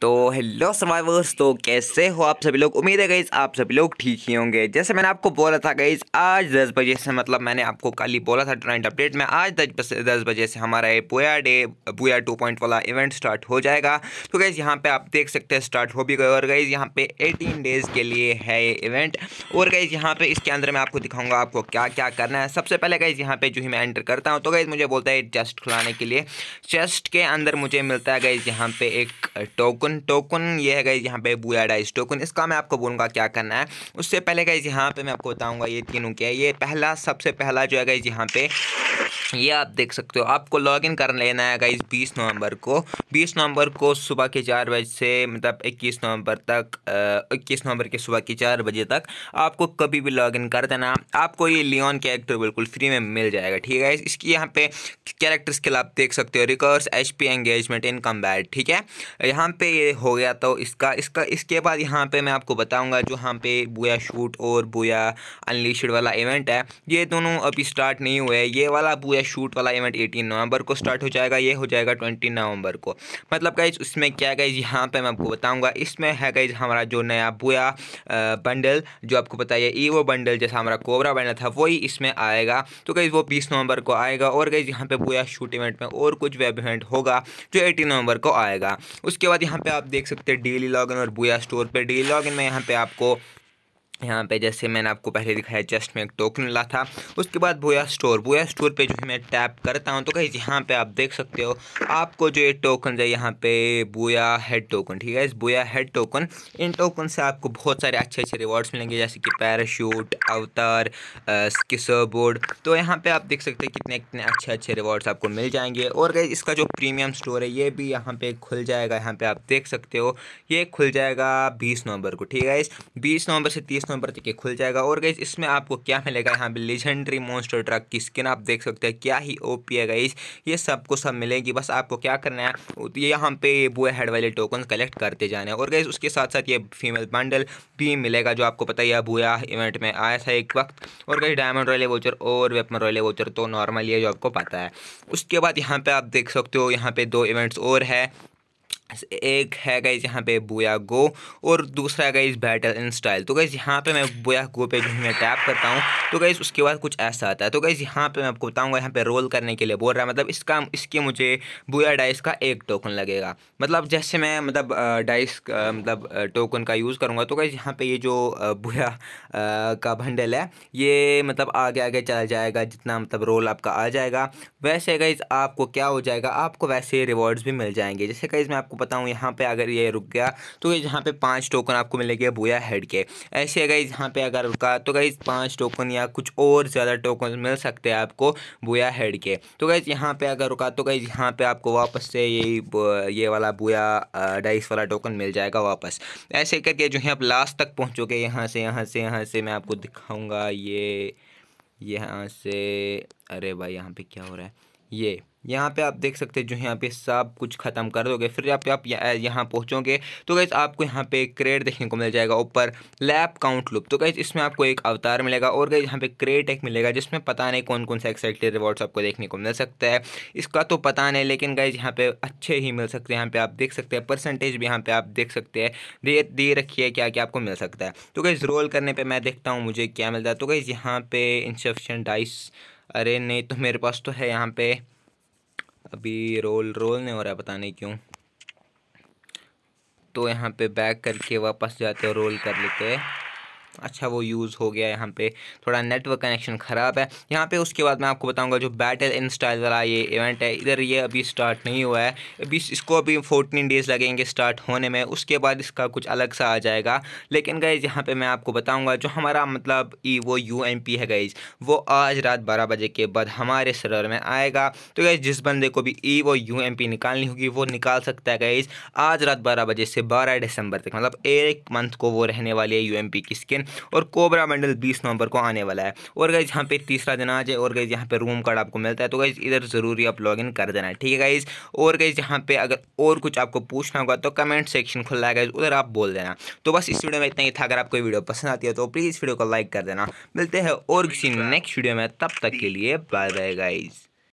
तो hello survivors तो कैसे हो आप सभी लोग? उम्मीद है गई आप सभी लोग ठीक ही होंगे। जैसे मैंने आपको बोला था गई आज दस बजे से मतलब मैंने आपको कल ही बोला था ट्रेंड अपडेट में, आज दस दस बजे से हमारा ये booyah day booyah two point वाला इवेंट स्टार्ट हो जाएगा। तो गई यहाँ पे आप देख सकते हैं स्टार्ट हो भी गए और गई यहाँ पे एटीन डेज़ के लिए है ये इवेंट और गई यहाँ पे इसके अंदर मैं आपको दिखाऊँगा आपको क्या क्या करना है। सबसे पहले गई यहाँ पे जो ही मैं एंटर करता हूँ तो गई मुझे बोलता है चेस्ट खुलाने के लिए। चेस्ट के अंदर मुझे मिलता है गई यहाँ पे एक टोकन टोकन, ये है गई यहाँ पे बुआ डाइस टोकन। इसका मैं आपको बोलूँगा क्या करना है। उससे पहले गई यहाँ पे मैं आपको बताऊँगा ये तीनों क्या है। ये पहला, सबसे पहला जो है गई यहाँ पे ये आप देख सकते हो, आपको लॉगिन कर लेना है गाइज़ बीस नवंबर को। बीस नवंबर को सुबह के चार बजे से मतलब इक्कीस नवंबर तक इक्कीस नवंबर के सुबह के चार बजे तक आपको कभी भी लॉगिन कर देना। आपको ये लियोन कैरेक्टर बिल्कुल फ्री में मिल जाएगा, ठीक है इसकी यहाँ पे कैरेक्टर स्किल आप देख सकते हो रिकॉर्स H P engagement in combat ठीक है? यहाँ पे ये हो गया तो इसका इसका, इसके बाद यहाँ पे मैं आपको बताऊँगा जो यहाँ पे बोया शूट और बोया अनलिशड वाला इवेंट है। ये दोनों अभी स्टार्ट नहीं हुए ये वाला शूट वाला इवेंट 18 नवंबर को स्टार्ट हो जाएगा, ये हो जाएगा 20 नवंबर को। मतलब गाइज़ उसमें क्या गाइज़ यहाँ पे मैं आपको बताऊँगा, इसमें है गाइज़ हमारा जो नया बुया बंडल जो आपको पता है ईवो बंडल जैसा हमारा कोबरा बंडल था, वही इसमें आएगा। तो गाइज़ वो बीस नवंबर को आएगा और गाइज़ यहाँ पे बुया शूट इवेंट में और कुछ वेब इवेंट होगा, जो एटीन नवंबर को आएगा। उसके बाद यहाँ पे आप देख सकते हैं डेली लॉगिन और बुया स्टोर पर डेली लॉगिन में यहाँ पे आपको यहाँ पे जैसे मैंने आपको पहले दिखाया जस्ट में एक टोकन ला था, उसके बाद बोया स्टोर बोया स्टोर पे जो है मैं टैप करता हूँ तो कहीं यहाँ पे आप देख सकते हो, आपको जो ये टोकन है, यहाँ पे बोया हेड टोकन ठीक है इस बोया हेड टोकन इन टोकन से आपको बहुत सारे अच्छे अच्छे रिवॉर्ड्स मिलेंगे, जैसे कि पैराशूट अवतार स्किसर बोर्ड तो यहाँ पर आप देख सकते हैं कितने कितने अच्छे अच्छे रिवॉर्ड्स आपको मिल जाएँगे। और गई इसका जो प्रीमियम स्टोर है, ये भी यहाँ पर खुल जाएगा। यहाँ पर आप देख सकते हो, ये खुल जाएगा बीस नवंबर को, ठीक है इस बीस नवंबर से तीस नंबर तक ये खुल जाएगा। और गई इसमें आपको क्या मिलेगा? यहाँ पे लेजेंडरी मोन्स्टर ट्रक की स्किन आप देख सकते हैं। क्या ही ओपी है गई ये सबको सब मिलेगी। बस आपको क्या करना है, ये यहाँ पे बुए हेड वाले टोकन कलेक्ट करते जाने और गई उसके साथ साथ ये फीमेल बंडल भी मिलेगा, जो आपको पता ही बुआ इवेंट में आया था एक वक्त। और गई डायमंड रॉयल वोचर और वेपन रॉयल वोचर तो नॉर्मल है, जो आपको पता है। उसके बाद यहाँ पे आप देख सकते हो, यहाँ पे दो इवेंट्स और है। एक है गई यहाँ पे बोया गो और दूसरा है गई बैटल इन स्टाइल तो गई यहाँ पे मैं बोया गो पे जो मैं टैप करता हूँ। तो गई उसके बाद कुछ ऐसा आता है। तो गई यहाँ पे मैं आपको बताऊँगा यहाँ पे रोल करने के लिए बोल रहा है। मतलब इसका, इसके मुझे बोया डाइस का एक टोकन लगेगा। मतलब जैसे मैं मतलब डाइस मतलब टोकन का यूज़ करूँगा तो गई यहाँ पर ये जो बुया का भंडल है, ये मतलब आगे आगे चला जाएगा। जितना मतलब रोल आपका आ जाएगा। वैसे गई आपको क्या हो जाएगा? आपको वैसे रिवॉर्ड्स भी मिल जाएँगे। जैसे कई मैं आपको बताऊँ, यहाँ पे अगर ये रुक गया तो यहाँ पे पाँच टोकन आपको मिलेंगे बुया हेड के। ऐसे अगर यहाँ पे अगर रुका तो गई पाँच टोकन या कुछ और ज़्यादा टोकन मिल सकते हैं आपको बोया हेड के। तो गई यहाँ पे अगर रुका तो गई यहाँ पे आपको वापस से यही, ये वाला बोया डाइस वाला टोकन मिल जाएगा वापस। ऐसे करके जो है, आप लास्ट तक पहुँचोगे, यहाँ से यहाँ से यहाँ से, मैं आपको दिखाऊँगा, ये, यहाँ से, अरे भाई, यहाँ पे क्या हो रहा है? ये, यहाँ पे आप देख सकते हैं जो यहाँ पे सब कुछ ख़त्म कर दोगे। फिर आप आप यहाँ पहुँचोगे तो गैस आपको यहाँ पे क्रेड देखने को मिल जाएगा, ऊपर लैब काउंट लुप तो गैस इसमें आपको एक अवतार मिलेगा और गैस यहाँ पे क्रेड एक मिलेगा, जिसमें पता नहीं कौन कौन सा एक्साइटेड रिवॉर्ड्स आपको देखने को मिल सकता है। इसका तो पता नहीं, लेकिन गैस यहाँ पे अच्छे ही मिल सकते हैं। यहाँ पे आप देख सकते हैं परसेंटेज भी यहाँ पे आप देख सकते हैं। दे दे रखी है क्या क्या आपको मिल सकता है। तो गैस रोल करने पर मैं देखता हूँ मुझे क्या मिलता है। तो गैस यहाँ पे इंसफिशेंट डाइस अरे नहीं तो मेरे पास तो है यहाँ पे। अभी रोल रोल नहीं हो रहा है, पता नहीं क्यों। तो यहाँ पे बैक करके वापस जाते हैं रोल कर लेते हैं। अच्छा वो यूज़ हो गया यहाँ पे। थोड़ा नेटवर्क कनेक्शन ख़राब है। यहाँ पे उसके बाद मैं आपको बताऊँगा जो बैटल इन स्टाइल वाला ये इवेंट है, इधर ये अभी स्टार्ट नहीं हुआ है। अभी इसको अभी फोर्टीन डेज़ लगेंगे स्टार्ट होने में, उसके बाद इसका कुछ अलग सा आ जाएगा। लेकिन गईज़ यहाँ पर मैं आपको बताऊँगा जो हमारा मतलब ई, वो यूएमपी है गईज़ वो आज रात बारह बजे के बाद हमारे सर्वर में आएगा। तो गई जिस बंदे को भी ई, वो यू निकालनी होगी, वो निकाल सकता है गईज़ आज रात बारह बजे से बारह दिसंबर तक मतलब एक मंथ को वो रहने वाली है यूएमपी की स्किन और कोबरा मंडल बीस नवंबर को आने वाला है। और गई यहाँ पे तीसरा दिन आ जाए और गई यहाँ पे रूम कार्ड आपको मिलता है। तो गई इधर ज़रूरी आप लॉगिन कर देना है ठीक है गाइज़ और गई यहाँ पे अगर और कुछ आपको पूछना होगा तो कमेंट सेक्शन खुला है उधर आप बोल देना। तो बस इस वीडियो में इतना ही था। अगर आपको वीडियो पसंद आती है तो प्लीज़ वीडियो को लाइक कर देना। मिलते हैं और किसी नेक्स्ट वीडियो में तब तक के लिए बाय बाय गाइज़